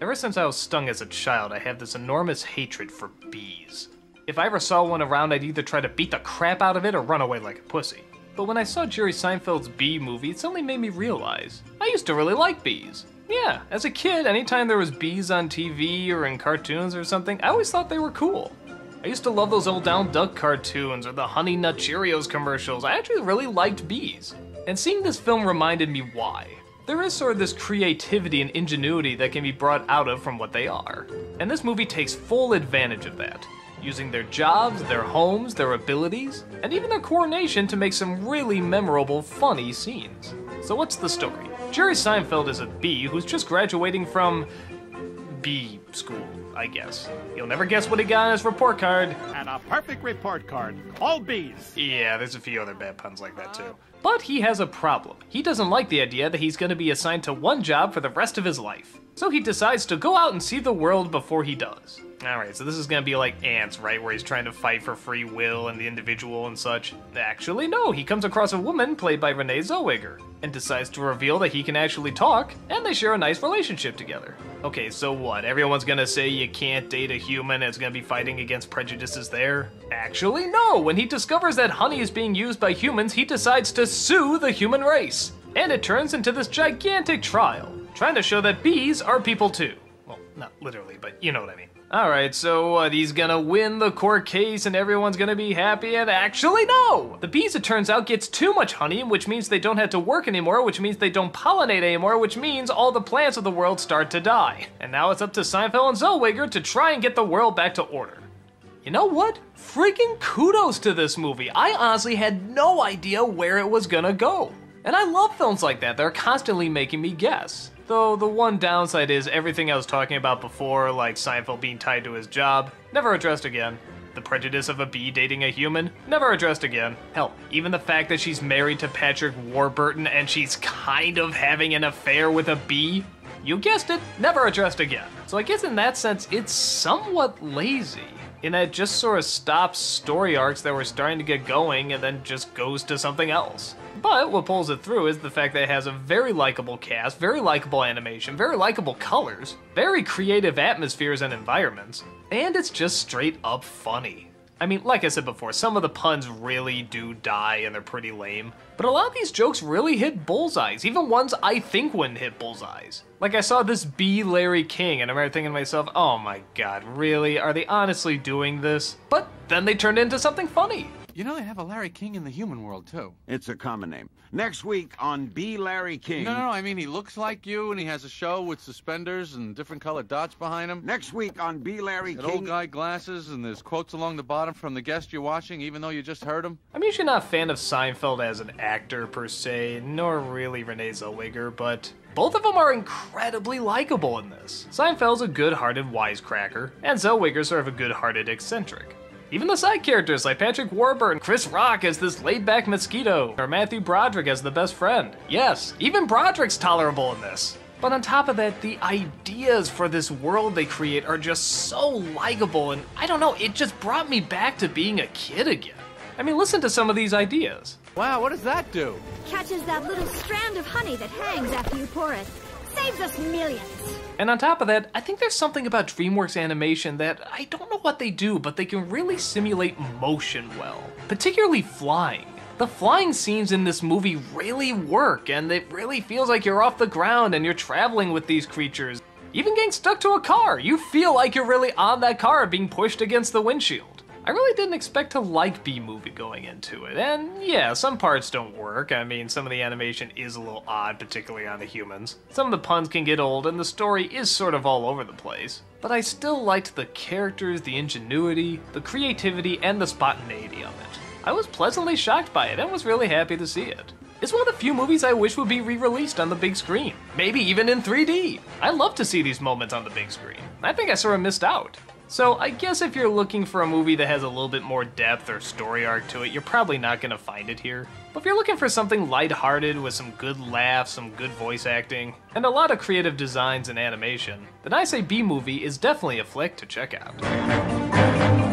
ever since I was stung as a child, I have this enormous hatred for bees. If I ever saw one around, I'd either try to beat the crap out of it or run away like a pussy. But when I saw Jerry Seinfeld's Bee movie, it suddenly made me realize I used to really like bees. Yeah, as a kid, anytime there was bees on TV or in cartoons or something, I always thought they were cool. I used to love those old Donald Duck cartoons or the Honey Nut Cheerios commercials. I actually really liked bees. And seeing this film reminded me why. There is sort of this creativity and ingenuity that can be brought out of from what they are. And this movie takes full advantage of that, using their jobs, their homes, their abilities, and even their coordination to make some really memorable, funny scenes. So what's the story? Jerry Seinfeld is a bee who's just graduating from bee school, I guess. You'll never guess what he got on his report card. And a perfect report card. All bees. Yeah, there's a few other bad puns like that too. But he has a problem. He doesn't like the idea that he's going to be assigned to one job for the rest of his life. So he decides to go out and see the world before he does. Alright, so this is gonna be like Ants, right? Where he's trying to fight for free will and the individual and such. Actually, no, he comes across a woman played by Renee Zellweger and decides to reveal that he can actually talk and they share a nice relationship together. Okay, so what? Everyone's gonna say you can't date a human it's gonna be fighting against prejudices there? Actually, no! When he discovers that honey is being used by humans, he decides to sue the human race. And it turns into this gigantic trial, trying to show that bees are people too. Well, not literally, but you know what I mean. Alright, so uh, what, he's gonna win the court case and everyone's gonna be happy and actually no! The bees, it turns out, gets too much honey, which means they don't have to work anymore, which means they don't pollinate anymore, which means all the plants of the world start to die. And now it's up to Seinfeld and Zellweger to try and get the world back to order. You know what? Freaking kudos to this movie. I honestly had no idea where it was gonna go. And I love films like that, they're constantly making me guess. Though the one downside is everything I was talking about before, like Seinfeld being tied to his job, never addressed again. The prejudice of a bee dating a human, never addressed again. Hell, even the fact that she's married to Patrick Warburton and she's kind of having an affair with a bee, you guessed it, never addressed again. So I guess in that sense, it's somewhat lazy. That it just sort of stops story arcs that were starting to get going and then just goes to something else. But what pulls it through is the fact that it has a very likable cast, very likable animation, very likable colors, very creative atmospheres and environments, and it's just straight up funny. I mean, like I said before, some of the puns really do die and they're pretty lame. But a lot of these jokes really hit bullseyes, even ones I think wouldn't hit bullseyes. Like I saw this Bee Larry King and I remember thinking to myself, oh my god, really? Are they honestly doing this? But then they turned into something funny. You know they have a Larry King in the human world too. It's a common name. Next week on B. Larry King. No, no, no. I mean he looks like you, and he has a show with suspenders and different colored dots behind him. Next week on B. Larry That King. old guy glasses, and there's quotes along the bottom from the guest you're watching, even though you just heard him. I'm usually not a fan of Seinfeld as an actor per se, nor really Renee Zellweger, but both of them are incredibly likable in this. Seinfeld's a good-hearted wisecracker, and Zellweger's sort of a good-hearted eccentric. Even the side characters like Patrick Warburton, Chris Rock as this laid-back mosquito, or Matthew Broderick as the best friend. Yes, even Broderick's tolerable in this. But on top of that, the ideas for this world they create are just so likable, and I don't know, it just brought me back to being a kid again. I mean, listen to some of these ideas. Wow, what does that do? Catches that little strand of honey that hangs after you pour it. Saves us millions. And on top of that, I think there's something about DreamWorks animation that I don't know what they do, but they can really simulate motion well, particularly flying. The flying scenes in this movie really work, and it really feels like you're off the ground and you're traveling with these creatures. Even getting stuck to a car, you feel like you're really on that car being pushed against the windshield. I really didn't expect to like Bee movie going into it, and yeah, some parts don't work. I mean, some of the animation is a little odd, particularly on the humans. Some of the puns can get old, and the story is sort of all over the place. But I still liked the characters, the ingenuity, the creativity, and the spontaneity of it. I was pleasantly shocked by it and was really happy to see it. It's one of the few movies I wish would be re-released on the big screen, maybe even in 3D. I love to see these moments on the big screen. I think I sort of missed out. So I guess if you're looking for a movie that has a little bit more depth or story arc to it, you're probably not gonna find it here. But if you're looking for something lighthearted with some good laughs, some good voice acting, and a lot of creative designs and animation, then I say Bee Movie is definitely a flick to check out.